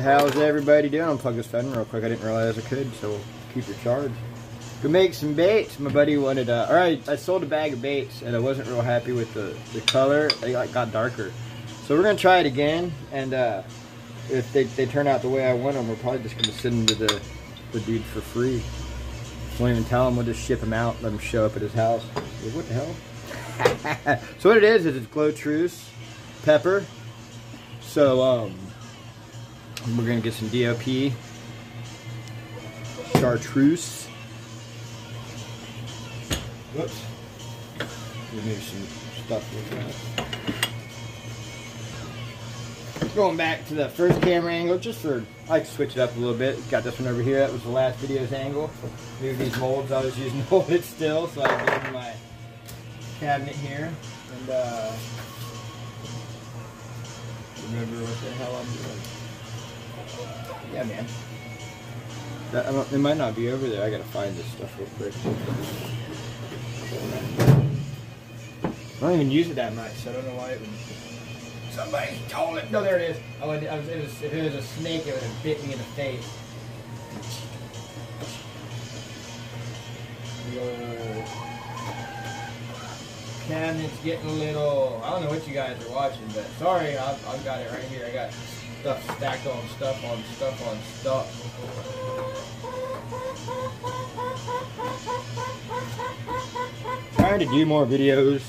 How's everybody doing? Unplug this phone real quick. I didn't realize I could, so keep your charge. Go make some baits. My buddy wanted, uh, all right, I sold a bag of baits and I wasn't real happy with the, the color. They like, got darker. So we're to try it again. And uh, if they, they turn out the way I want them, we're probably just to send them to the, the dude for free. Won't even tell him. We'll just ship him out. Let him show up at his house. Like, what the hell? so what it is, is it's glow truce pepper. So, um, we're going to get some DOP chartreuse. Whoops. Remove some stuff with that. Going back to the first camera angle, just for, I like to switch it up a little bit. Got this one over here, that was the last video's angle. Move these molds, I was using hold it still, so I in my cabinet here. And, uh, remember what the hell I'm doing. Yeah, man. That, I don't, it might not be over there. I gotta find this stuff real quick. I don't even use it that much, so I don't know why it would. Somebody told it. No, there it is. Oh, it, was, it was, if it was a snake, it would have bit me in the face. Your cabinet's getting a little. I don't know what you guys are watching, but sorry, I've, I've got it right here. I got stuff stacked on stuff on stuff on stuff. Trying to do more videos.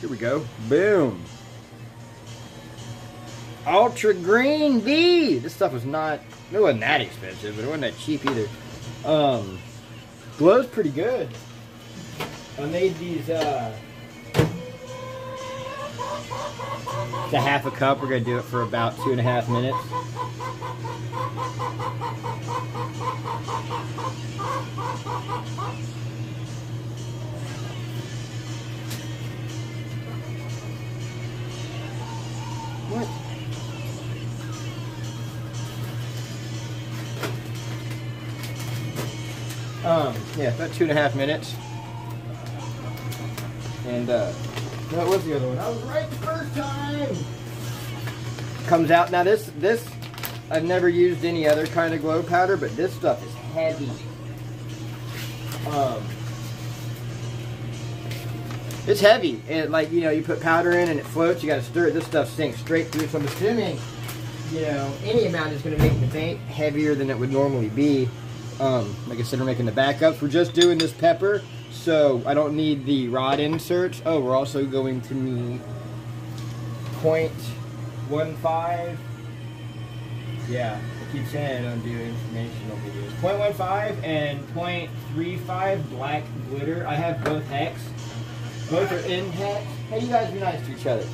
Here we go. Boom. Ultra Green V. This stuff was not, it wasn't that expensive, but it wasn't that cheap either. Um, glows pretty good. I made these, uh, to half a cup. We're going to do it for about two and a half minutes. What? Um, yeah, about two and a half minutes. And, uh, what was the other one? I was right the first time! Comes out, now this, this, I've never used any other kind of glow powder, but this stuff is heavy. Um, it's heavy. And like, you know, you put powder in and it floats, you gotta stir it. This stuff sinks straight through, so I'm assuming, you know, any amount is gonna make the paint heavier than it would normally be. Um, like I said, we're making the backups. We're just doing this pepper, so I don't need the rod inserts. Oh, we're also going to need 0.15. Yeah, I keep saying I don't do informational videos. 0.15 and 0.35 black glitter. I have both hex. Both are in hex. Hey, you guys be nice to each other.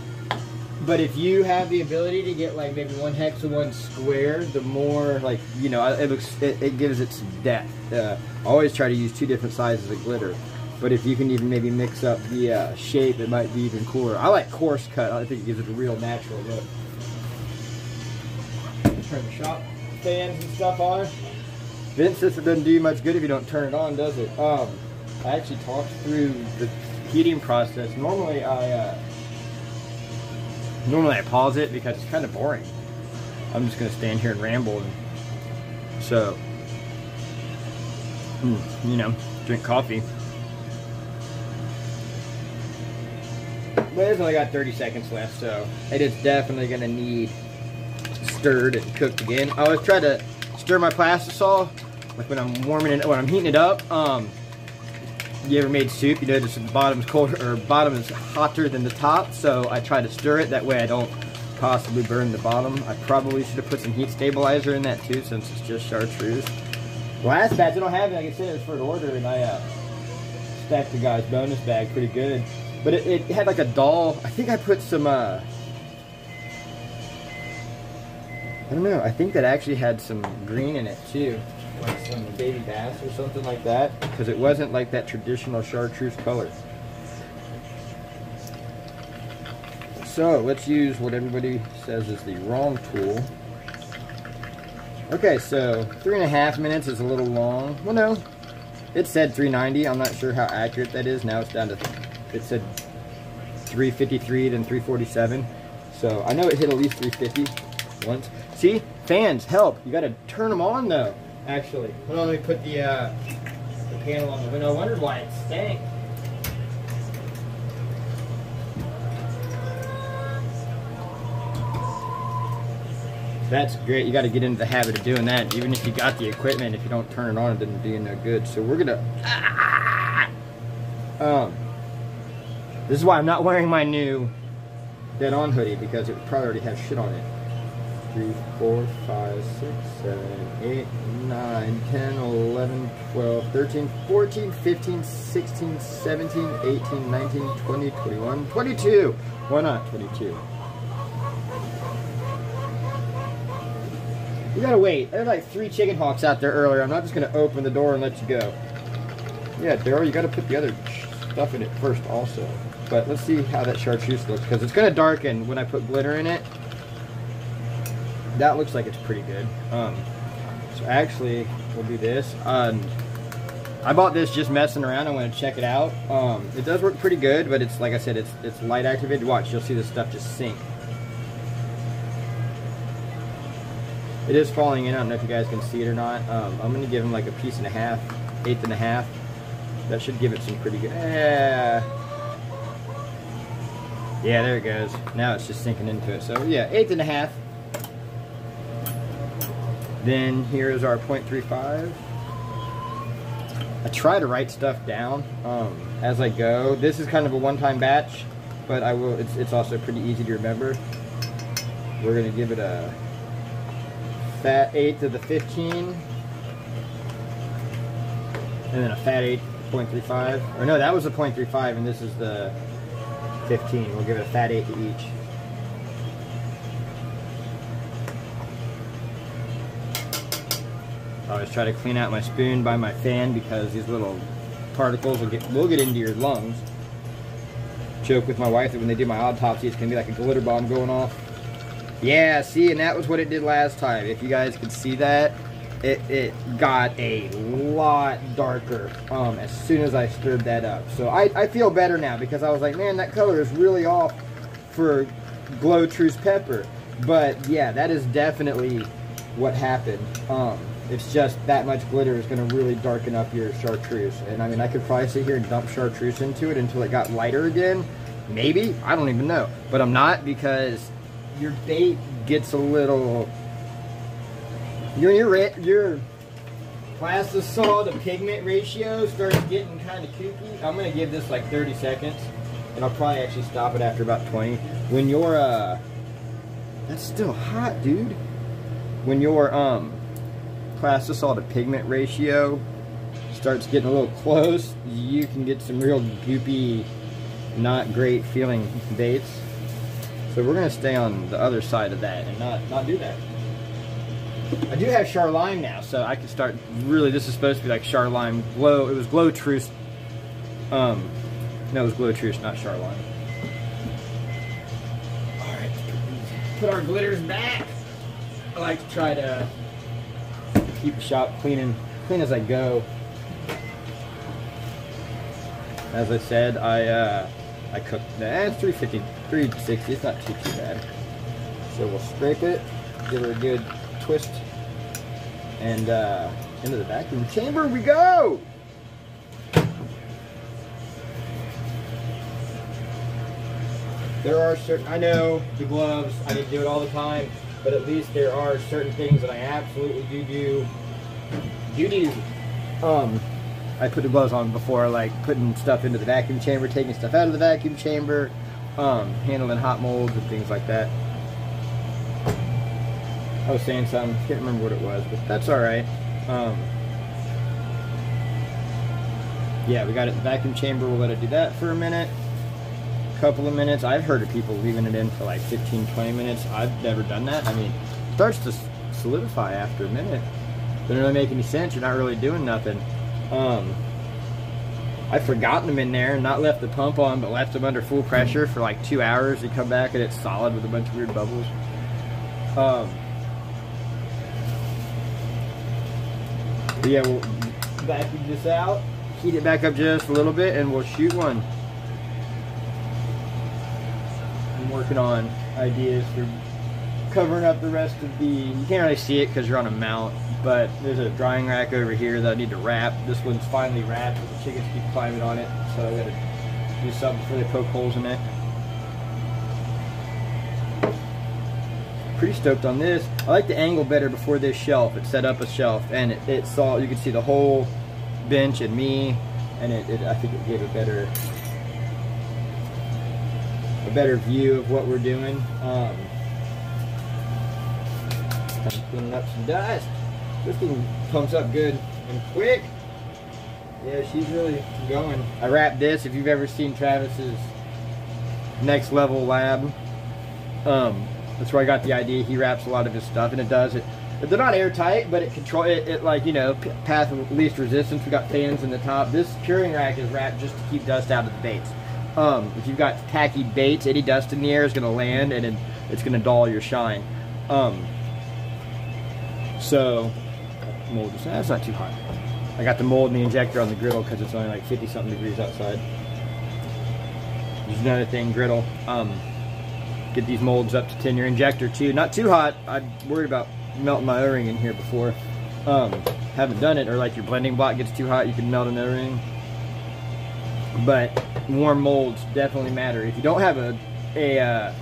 But if you have the ability to get like maybe one hex or one square, the more like you know, it looks it, it gives it some depth. Uh, I always try to use two different sizes of glitter. But if you can even maybe mix up the uh, shape, it might be even cooler. I like coarse cut. I think it gives it a real natural look. Turn the shop fans and stuff on. Vince says it doesn't do you much good if you don't turn it on, does it? Um, I actually talked through the heating process. Normally I uh, normally I pause it because it's kind of boring. I'm just gonna stand here and ramble and so hmm, you know drink coffee. It's only got 30 seconds left, so it is definitely gonna need stirred and cooked again. I always try to stir my plastisol like when I'm warming it when I'm heating it up. Um, you ever made soup, you notice the bottom's colder or bottom is hotter than the top, so I try to stir it that way I don't possibly burn the bottom. I probably should have put some heat stabilizer in that too since it's just chartreuse. Last batch, I don't have it, like I said, it was for an order and I uh, stacked the guy's bonus bag pretty good. But it, it had like a doll, I think I put some, uh, I don't know, I think that actually had some green in it too like some baby bass or something like that because it wasn't like that traditional chartreuse color. So let's use what everybody says is the wrong tool. Okay, so three and a half minutes is a little long. Well, no, it said 390. I'm not sure how accurate that is. Now it's down to, it said 353, then 347. So I know it hit at least 350 once. See, fans help. You got to turn them on though. Actually, hold on. Let me put the uh, the panel on the window. I wondered why it stank. That's great. You got to get into the habit of doing that. Even if you got the equipment, if you don't turn it on, it doesn't do you no good. So we're gonna. Ah! Um. This is why I'm not wearing my new dead on hoodie because it probably already has shit on it. 3, 4, 5, 6, 7, 8, 9, 10, 11, 12, 13, 14, 15, 16, 17, 18, 19, 20, 21, 22. Why not 22? You gotta wait. There's like three chicken hawks out there earlier. I'm not just gonna open the door and let you go. Yeah, Daryl, you gotta put the other stuff in it first also. But let's see how that chartreuse looks because it's gonna darken when I put glitter in it. That looks like it's pretty good. Um, so actually, we'll do this. Um, I bought this just messing around. I want to check it out. Um, it does work pretty good, but it's like I said, it's it's light activated. Watch, you'll see this stuff just sink. It is falling in. I don't know if you guys can see it or not. Um, I'm going to give him like a piece and a half, eighth and a half. That should give it some pretty good. Yeah. Yeah, there it goes. Now it's just sinking into it. So yeah, eighth and a half. Then here is our 0.35. I try to write stuff down um, as I go. This is kind of a one-time batch, but I will. It's, it's also pretty easy to remember. We're gonna give it a fat eighth of the 15. And then a fat 8.35. Or no, that was a 0.35 and this is the 15. We'll give it a fat 8 to each. I always try to clean out my spoon by my fan because these little particles will get will get into your lungs. Joke with my wife that when they do my autopsy, it's gonna be like a glitter bomb going off. Yeah, see, and that was what it did last time. If you guys could see that, it, it got a lot darker um, as soon as I stirred that up. So I, I feel better now because I was like, man, that color is really off for Glow Truce Pepper. But yeah, that is definitely what happened. Um, it's just that much glitter is going to really darken up your chartreuse. And I mean, I could probably sit here and dump chartreuse into it until it got lighter again. Maybe, I don't even know. But I'm not because your bait gets a little your your your plastisol to pigment ratio starts getting kind of kooky. I'm gonna give this like 30 seconds, and I'll probably actually stop it after about 20. When your uh, that's still hot, dude. When your um plastisol to pigment ratio starts getting a little close, you can get some real goopy, not great feeling baits. So we're gonna stay on the other side of that and not, not do that. I do have Char Lime now, so I can start really, this is supposed to be like Char Lime Glow, it was Glow Truce, um, no it was Glow Truce, not Char Lime. Alright, put our glitters back. I like to try to keep the shop clean and clean as I go. As I said, I uh, I cooked, it's 350, 360, it's not too, too bad. So we'll scrape it, give her a good twist, and uh, into the vacuum chamber we go! There are certain, I know the gloves, I need to do it all the time, but at least there are certain things that I absolutely do do, do do. Um, I put the gloves on before, like putting stuff into the vacuum chamber, taking stuff out of the vacuum chamber, um, handling hot molds and things like that. I was saying something, can't remember what it was, but that's all right. Um, yeah, we got it in the vacuum chamber. We'll let it do that for a minute, a couple of minutes. I've heard of people leaving it in for like 15, 20 minutes. I've never done that. I mean, it starts to solidify after a minute. Doesn't really make any sense. You're not really doing nothing. Um, I've forgotten them in there and not left the pump on, but left them under full pressure for like two hours. You come back and it's solid with a bunch of weird bubbles. Um, yeah, we'll vacuum this out, heat it back up just a little bit, and we'll shoot one. I'm working on ideas for covering up the rest of the, you can't really see it because you're on a mount, but there's a drying rack over here that I need to wrap. This one's finally wrapped, but the chickens keep climbing on it, so I gotta do something before they poke holes in it. Pretty stoked on this. I like the angle better before this shelf. It set up a shelf and it, it saw, you can see the whole bench and me, and it, it I think it gave a better a better view of what we're doing. Um, cleaning up some dust. This thing pumps up good and quick. Yeah, she's really going. I wrapped this. If you've ever seen Travis's Next Level Lab, um, that's where I got the idea. He wraps a lot of his stuff, and it does it. They're not airtight, but it control it, it like you know path of least resistance. We got fans in the top. This curing rack is wrapped just to keep dust out of the baits. Um, if you've got tacky baits, any dust in the air is going to land and it, it's going to dull your shine. Um, so, mold, that's not too hot. I got the mold and the injector on the griddle because it's only like 50 something degrees outside. There's another thing, griddle. Um, get these molds up to 10 your injector too. Not too hot. I'm worried about melting my O-ring in here before. Um, haven't done it, or like your blending block gets too hot, you can melt an O-ring. But warm molds definitely matter. If you don't have a, a uh,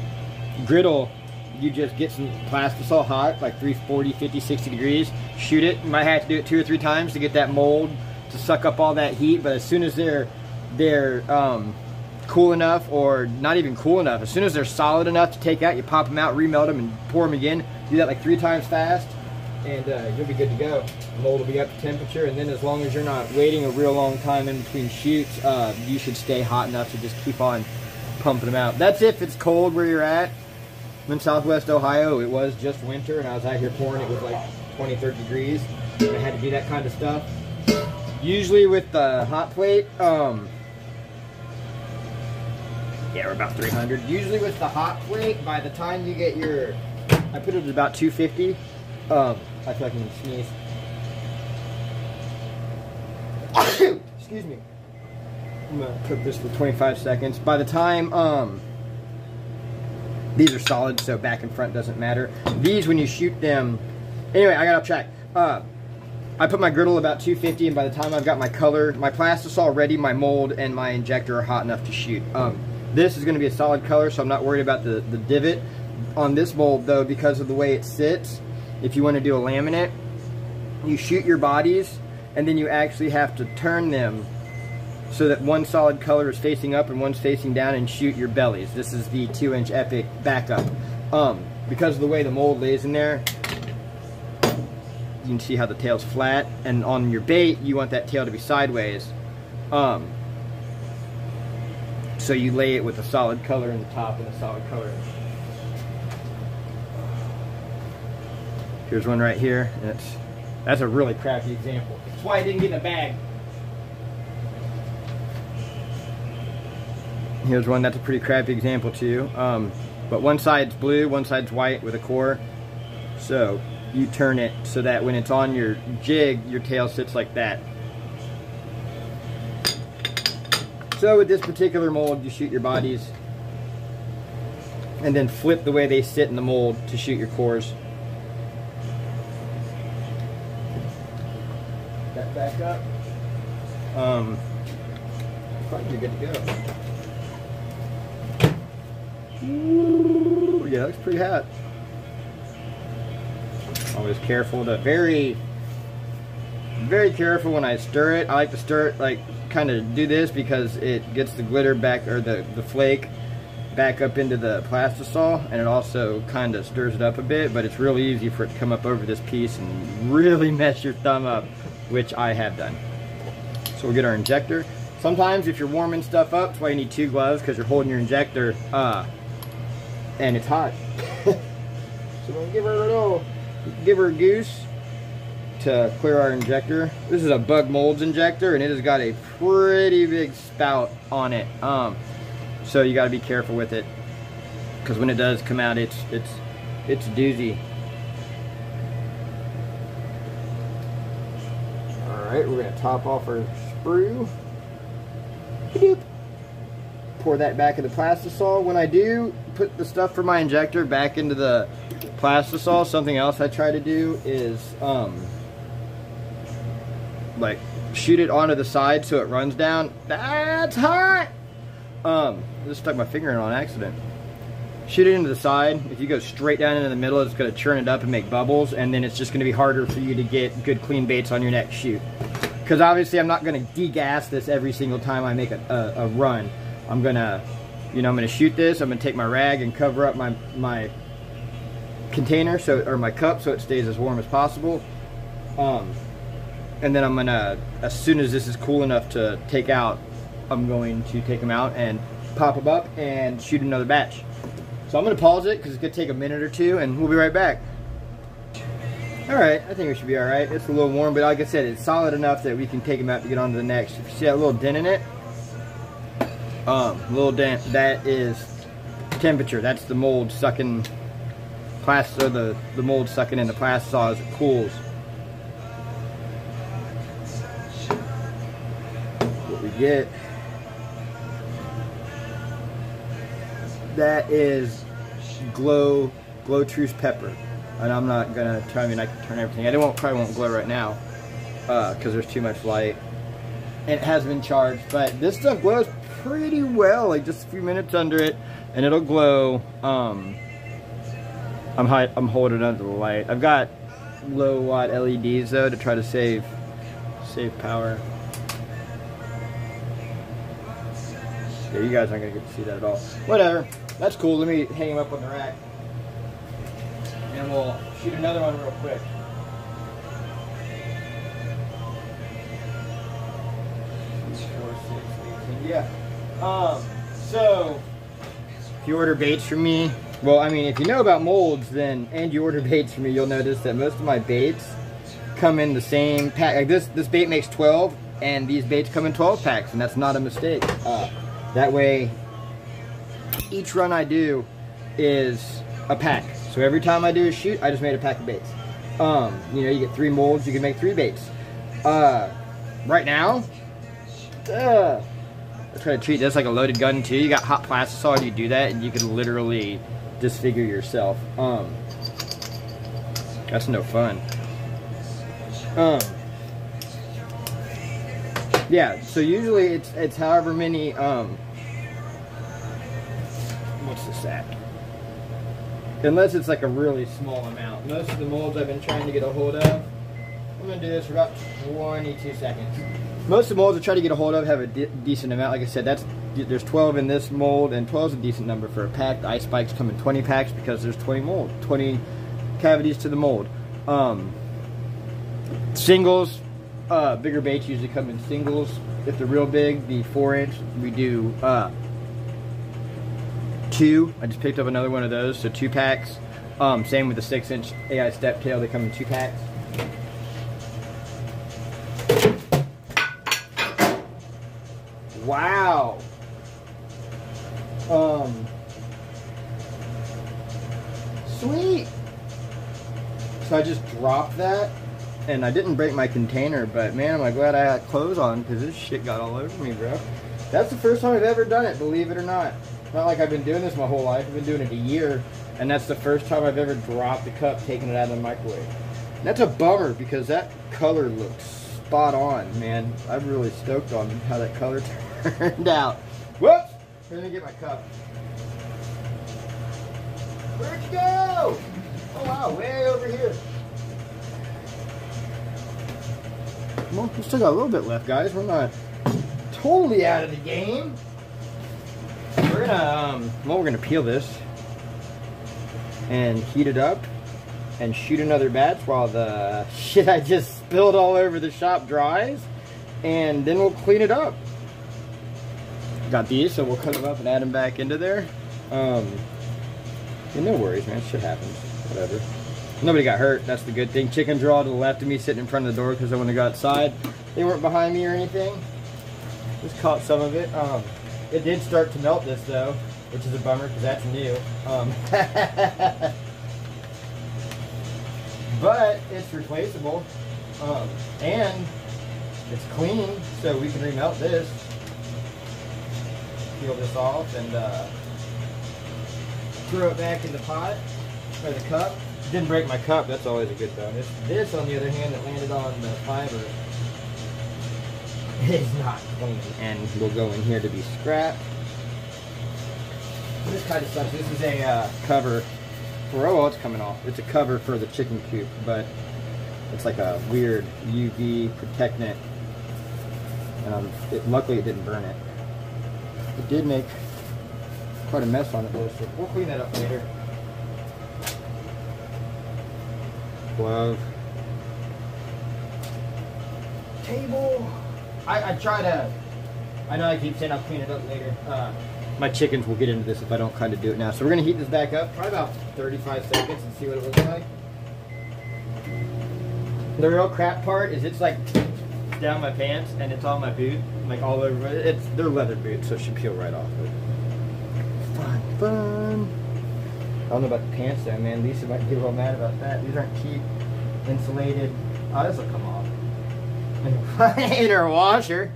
griddle, you just get some plastisol hot, like 340, 50, 60 degrees, shoot it. You might have to do it two or three times to get that mold to suck up all that heat, but as soon as they're, they're um, cool enough, or not even cool enough, as soon as they're solid enough to take out, you pop them out, remelt them, and pour them again. Do that like three times fast, and uh, you'll be good to go. The mold will be up to temperature, and then as long as you're not waiting a real long time in between shoots, uh, you should stay hot enough to just keep on pumping them out. That's if it's cold where you're at. I'm in southwest Ohio. It was just winter, and I was out here pouring. It was like 20, 30 degrees. I had to do that kind of stuff. Usually with the hot plate, um, yeah, we're about 300. Usually with the hot plate, by the time you get your, I put it at about 250. Um, I can sneeze. Excuse me. I'm gonna cook this for 25 seconds. By the time, um, these are solid, so back and front doesn't matter. These, when you shoot them, anyway, I got off track. Uh, I put my griddle about 250, and by the time I've got my color, my plastisol ready, my mold, and my injector are hot enough to shoot. Um, this is going to be a solid color, so I'm not worried about the, the divot. On this mold, though, because of the way it sits, if you want to do a laminate, you shoot your bodies and then you actually have to turn them so that one solid color is facing up and one's facing down and shoot your bellies. This is the 2 inch Epic backup. Um, because of the way the mold lays in there, you can see how the tail's flat and on your bait you want that tail to be sideways. Um, so you lay it with a solid color in the top and a solid color Here's one right here. That's that's a really crappy example. That's why I didn't get in a bag. Here's one that's a pretty crappy example too. Um, but one side's blue, one side's white with a core. So you turn it so that when it's on your jig, your tail sits like that. So with this particular mold, you shoot your bodies and then flip the way they sit in the mold to shoot your cores. that back up. Um, you're good to go. Yeah, looks pretty hot. Always careful to very, very careful when I stir it. I like to stir it like kind of do this because it gets the glitter back or the the flake back up into the plastisol and it also kind of stirs it up a bit but it's really easy for it to come up over this piece and really mess your thumb up which I have done. So we'll get our injector. Sometimes if you're warming stuff up, that's why you need two gloves because you're holding your injector uh, and it's hot. so we'll give her a little, give her a goose to clear our injector. This is a bug molds injector and it has got a pretty big spout on it. Um, so you got to be careful with it because when it does come out, it's it's it's doozy. Alright, we're going to top off our sprue. Pour that back in the plastisol. When I do put the stuff for my injector back into the plastisol, something else I try to do is um, like shoot it onto the side so it runs down. That's hot. Um, I just stuck my finger in on accident. Shoot it into the side. If you go straight down into the middle, it's to churn it up and make bubbles, and then it's just to be harder for you to get good clean baits on your next shoot. Because obviously I'm not to degas this every single time I make a, a, a run. I'm to, you know, I'm to shoot this. I'm to take my rag and cover up my, my container, so or my cup, so it stays as warm as possible. Um, and then I'm to, as soon as this is cool enough to take out, I'm going to take them out and pop them up and shoot another batch. So I'm to pause it because it's to take a minute or two and we'll be right back. Alright, I think it should be alright. It's a little warm, but like I said, it's solid enough that we can take them out to get on to the next. If you see that little dent in it, um, little dent, that is temperature. That's the mold sucking plastic, or the, the mold sucking in the plastisol as it cools. Get. That is glow glow truce pepper. And I'm not gonna try I mean I can turn everything. I won't probably won't glow right now because uh, there's too much light. It has been charged but this stuff glows pretty well like just a few minutes under it and it'll glow um, I'm high, I'm holding under the light. I've got low watt LEDs though to try to save save power yeah you guys aren't gonna get to see that at all whatever that's cool. Let me hang him up on the rack. And we'll shoot another one real quick. Yeah. Um, so, if you order baits from me, well, I mean, if you know about molds, then, and you order baits from me, you'll notice that most of my baits come in the same pack. Like this, this bait makes 12, and these baits come in 12 packs, and that's not a mistake. Uh, that way, each run I do is a pack. So every time I do a shoot, I just made a pack of baits. Um, you know, you get three molds, you can make three baits. Uh, right now, uh, I try to treat this like a loaded gun too. You got hot plastic plastisol, you do that, and you can literally disfigure yourself. Um, that's no fun. Um, yeah, so usually it's it's however many um, what's the sack? Unless it's like a really small amount. Most of the molds I've been trying to get a hold of, I'm to do this for about 22 seconds. Most of the molds I try to get a hold of have a de decent amount. Like I said, that's there's 12 in this mold, and 12 is a decent number for a pack. The ice spikes come in 20 packs because there's 20 mold, 20 cavities to the mold. Um, singles, uh, bigger baits usually come in singles. If they're real big, the 4 inch, we do uh, two. I just picked up another one of those, so two packs. Um, same with the six inch AI step tail, they come in two packs. Wow. Um, sweet. So I just dropped that, and I didn't break my container, but man, am I glad I had clothes on, because this shit got all over me, bro. That's the first time I've ever done it, believe it or not. Not like I've been doing this my whole life. I've been doing it a year, and that's the first time I've ever dropped a cup, taking it out of the microwave. And that's a bummer because that color looks spot on, man. I'm really stoked on how that color turned out. Whoops! Let me get my cup. Where'd you go? Oh wow, way over here. Well, we still got a little bit left, guys. We're not totally out of the game. We're gonna, um, well, we're gonna peel this and heat it up and shoot another batch while the shit I just spilled all over the shop dries. And then we'll clean it up. Got these, so we'll cut them up and add them back into there. Um, yeah, no worries, man. Shit happens. Whatever. Nobody got hurt. That's the good thing. Chickens are all to the left of me, sitting in front of the door because I want to go outside. They weren't behind me or anything. Just caught some of it. Um, it did start to melt this though, which is a bummer because that's new. Um, but it's replaceable. Um, and it's clean, so we can remelt this. Peel this off and uh, throw it back in the pot, or the cup. Didn't break my cup, that's always a good bonus. This, on the other hand, that landed on the fiber is not clean. And will go in here to be scrapped. This kind of sucks. This is a uh, cover for, oh, it's coming off. It's a cover for the chicken coop, but it's like a weird UV protectant. And um, it, luckily it didn't burn it. It did make quite a mess on it though, so we'll clean that up later. Glove. Table. I, I try to, I know I keep saying I'll clean it up later. Uh, my chickens will get into this if I don't kind of do it now. So we're gonna heat this back up, probably about 35 seconds and see what it looks like. The real crap part is it's like down my pants and it's on my boot, like all over. It's they're leather boots, so it should peel right off. But fun, fun. I don't know about the pants there, man. Lisa might be a little mad about that. These aren't cheap, insulated. Oh, this will come off. In her washer.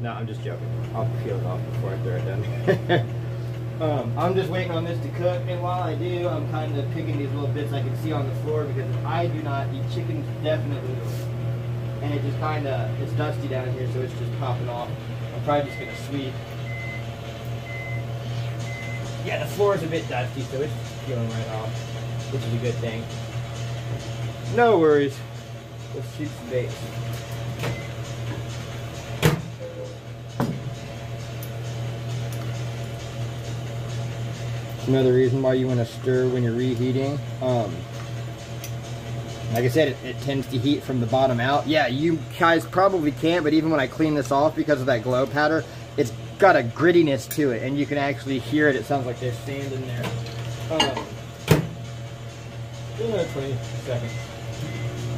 No, I'm just joking. I'll peel it off before I throw it down. um, I'm just waiting on this to cook, and while I do, I'm kind of picking these little bits I can see on the floor because I do not eat chickens definitely and it just kind of it's dusty down here, so it's just popping off. I'm probably just gonna sweep. Yeah, the floor is a bit dusty, so it's peeling right off, which is a good thing. No worries. Let's shoot some bait. Another reason why you want to stir when you're reheating. Um, like I said, it, it, tends to heat from the bottom out. Yeah, you guys probably can't, but even when I clean this off because of that glow powder, it's got a grittiness to it, and you can actually hear it. It sounds like there's sand in there. Um, 20 seconds.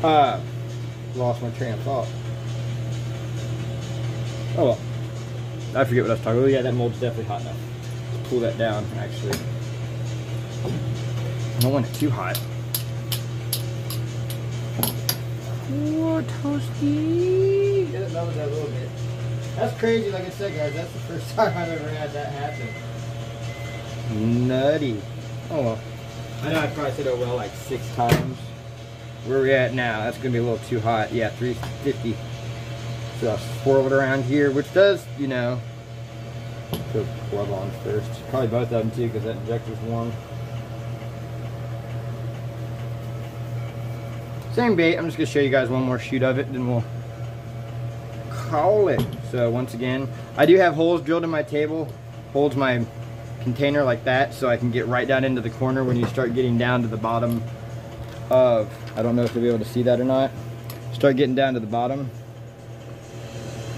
Uh, lost my train of thought. Oh well. I forget what I was talking about. Yeah, that mold's definitely hot enough. Let's pull that down, actually. I don't want it too hot. Whoa, toasty. Yeah, that was that little bit. That's crazy, like I said, guys. That's the first time I've ever had that happen. Nutty. Oh well. I know I probably said oh well like six times. Where we at now? That's gonna be a little too hot. Yeah, 350. So I'll swirl it around here, which does, you know, put glove on first. Probably both of them too, because that injector's warm. Same bait, I'm just gonna show you guys one more shoot of it, then we'll call it. So once again, I do have holes drilled in my table, holds my container like that, so I can get right down into the corner when you start getting down to the bottom of, I don't know if you'll be able to see that or not, start getting down to the bottom,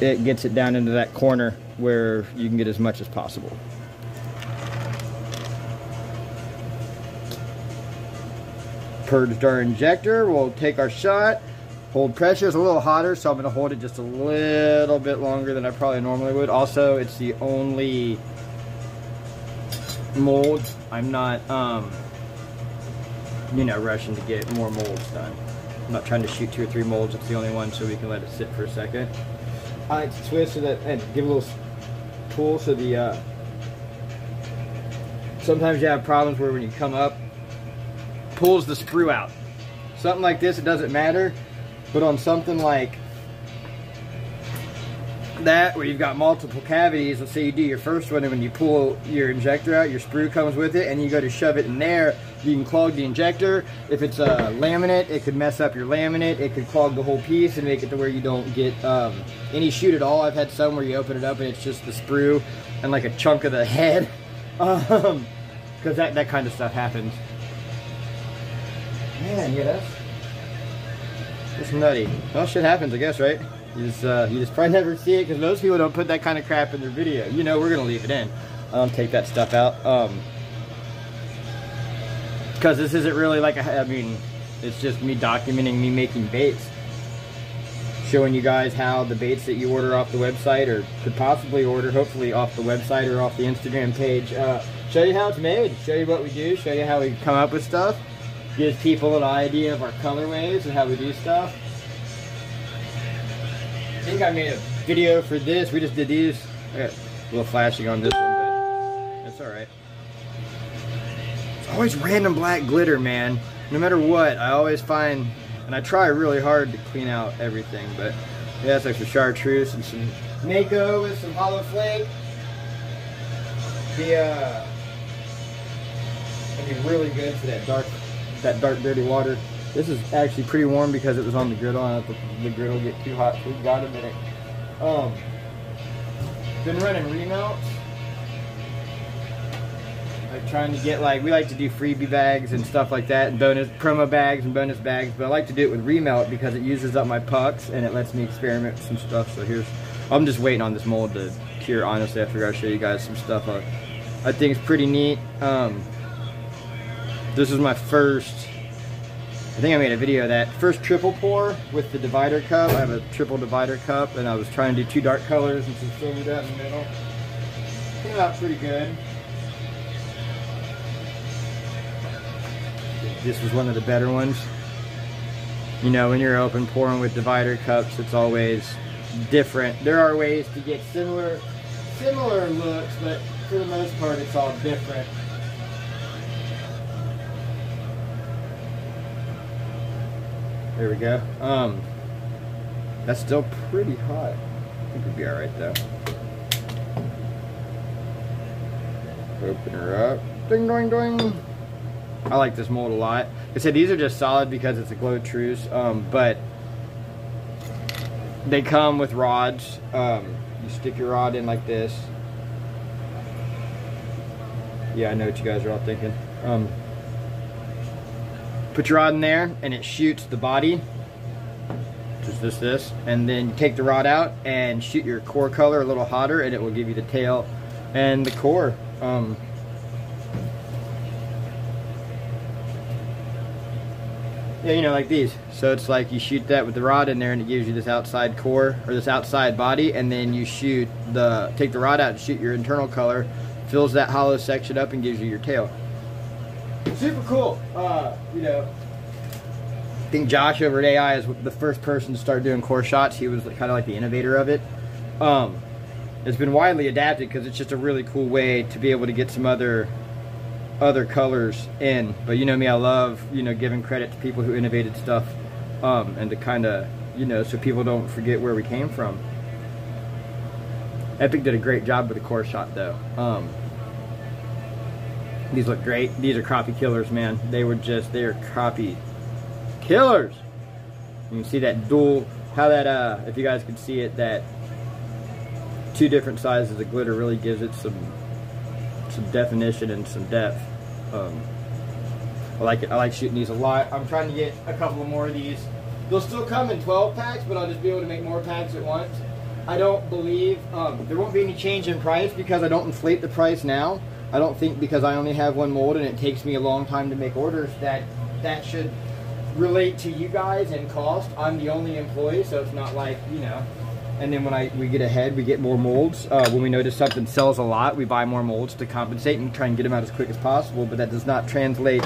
it gets it down into that corner where you can get as much as possible. purged our injector. We'll take our shot. Hold pressure is a little hotter, so I'm going to hold it just a little bit longer than I probably normally would. Also, it's the only mold. I'm not, um, you know, rushing to get more molds done. I'm not trying to shoot two or three molds. It's the only one, so we can let it sit for a second. I like to twist so that, and give a little pull so the, uh, sometimes you have problems where when you come up, pulls the sprue out. Something like this, it doesn't matter. But on something like that, where you've got multiple cavities, let's say you do your first one, and when you pull your injector out, your sprue comes with it, and you go to shove it in there, you can clog the injector. If it's a laminate, it could mess up your laminate. It could clog the whole piece and make it to where you don't get um, any shoot at all. I've had some where you open it up and it's just the sprue and like a chunk of the head. Because um, that, that kind of stuff happens. Man, yeah, that's it's nutty. Well, shit happens, I guess, right? You just, uh, you just probably never see it because most people don't put that kind of crap in their video. You know, we're gonna leave it in. I don't take that stuff out. Um, because this isn't really like a, I mean, it's just me documenting me making baits. Showing you guys how the baits that you order off the website or could possibly order, hopefully off the website or off the Instagram page. Uh, show you how it's made, show you what we do, show you how we come up with stuff gives people an idea of our colorways and how we do stuff. I think I made a video for this. We just did these. I got a little flashing on this one, but that's alright. It's always random black glitter, man. no matter what, I always find, and I try really hard to clean out everything, but yeah, it's like some chartreuse and some Mako with some hollow flake. The, uh, it'd be really good for that dark, that dark dirty water. This is actually pretty warm because it was on the griddle. and think the griddle get too hot. so We've got a minute. Um, been running remelts. Like trying to get like we like to do freebie bags and stuff like that, and bonus promo bags and bonus bags. But I like to do it with remelt because it uses up my pucks and it lets me experiment with some stuff. So here's, I'm just waiting on this mold to cure. Honestly, I figured I'd show you guys some stuff. I, I think it's pretty neat. Um, this is my first. I think I made a video of that first triple pour with the divider cup. I have a triple divider cup, and I was trying to do two dark colors and some silver out in the middle. Came out pretty good. This was one of the better ones. You know, when you're open pouring with divider cups, it's always different. There are ways to get similar, similar looks, but for the most part, it's all different. There we go. Um, that's still pretty hot. I think we'll be all right though. Open her up. Ding, ding, ding. I like this mold a lot. I said these are just solid because it's a glow truce, um, but they come with rods. Um, you stick your rod in like this. Yeah, I know what you guys are all thinking. Um, put your rod in there and it shoots the body. Just this this. And then take the rod out and shoot your core color a little hotter and it will give you the tail and the core. Um, yeah you know like these. So it's like you shoot that with the rod in there and it gives you this outside core or this outside body and then you shoot the take the rod out and shoot your internal color fills that hollow section up and gives you your tail super cool. Uh, you know, I think Josh over at AI is the first person to start doing core shots. He was kind of like the innovator of it. Um, it's been widely adapted because it's just a really cool way to be able to get some other other colors in. But you know me, I love you know giving credit to people who innovated stuff um, and to kind of you know so people don't forget where we came from. Epic did a great job with the core shot though. Um, these look great. These are crappie killers, man. They were just, they are crappie killers. You can see that dual, how that, uh, if you guys could see it, that two different sizes of glitter really gives it some, some definition and some depth. Um, I like it. I like shooting these a lot. I'm trying to get a couple more of these. They'll still come in 12 packs, but I'll just be able to make more packs at once. I don't believe um, there won't be any change in price because I don't inflate the price now. I don't think because I only have one mold and it takes me a long time to make orders that that should relate to you guys and cost. I'm the only employee, so it's not like, you know. And then when I we get ahead, we get more molds. Uh, when we notice something sells a lot, we buy more molds to compensate and try and get them out as quick as possible. But that does not translate.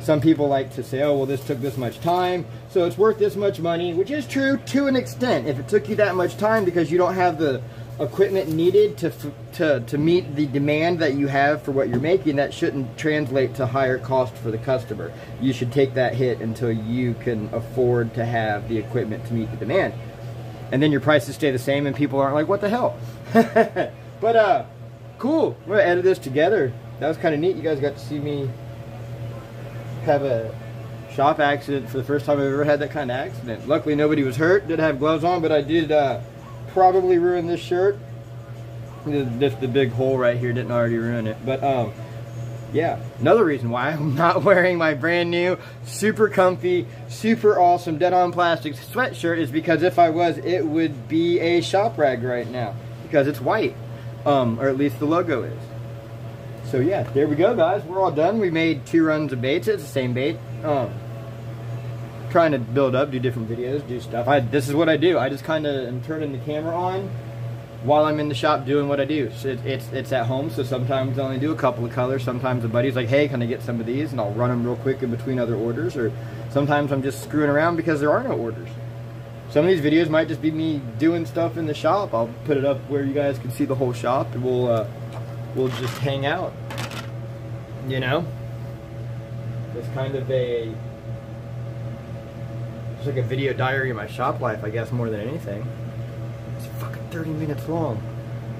Some people like to say, oh, well, this took this much time, so it's worth this much money, which is true to an extent. If it took you that much time because you don't have the equipment needed to, to, to meet the demand that you have for what you're making, that shouldn't translate to higher cost for the customer. You should take that hit until you can afford to have the equipment to meet the demand. And then your prices stay the same and people aren't like, what the hell? but, uh, cool. We're to edit this together. That was kind of neat. You guys got to see me have a shop accident for the first time I've ever had that kind of accident. Luckily, nobody was hurt. Did have gloves on, but I did, uh, probably ruin this shirt. Just the big hole right here didn't already ruin it. But um, yeah, another reason why I'm not wearing my brand new, super comfy, super awesome Dead On Plastix sweatshirt is because if I was, it would be a shop rag right now because it's white, um, or at least the logo is. So yeah, there we go, guys. We're all done. We made two runs of baits. It's the same bait. Um, trying to build up, do different videos, do stuff. I this is what I do. I just kind of am turning the camera on while I'm in the shop doing what I do. So it, it's it's at home, so sometimes I only do a couple of colors. Sometimes a buddy's like, "Hey, can I get some of these?" and I'll run them real quick in between other orders. Or sometimes I'm just screwing around because there are no orders. Some of these videos might just be me doing stuff in the shop. I'll put it up where you guys can see the whole shop, and we'll uh, we'll just hang out. You know. It's kind of a like a video diary of my shop life, I guess, more than anything. It's fucking 30 minutes long.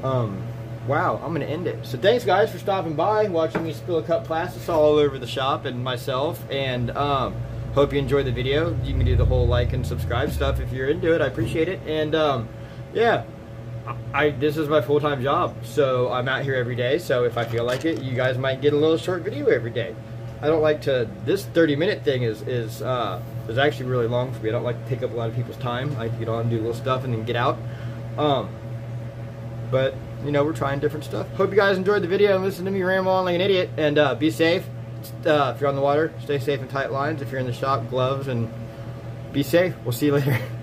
Um, wow, I'm gonna end it. So thanks guys for stopping by, watching me spill a cup plastic all over the shop and myself, and um, hope you enjoyed the video. You can do the whole like and subscribe stuff if you're into it. I appreciate it. And um, yeah, I this is my full time job, so I'm out here every day. So if I feel like it, you guys might get a little short video every day. I don't like to. This 30 minute thing is is uh, is actually really long for me. I don't like to take up a lot of people's time. I get on, do a little stuff, and then get out. Um, but you know, we're trying different stuff. Hope you guys enjoyed the video and listen to me ramble on like an idiot. And uh, be safe. Uh, if you're on the water, stay safe and tight lines. If you're in the shop, gloves and be safe. We'll see you later.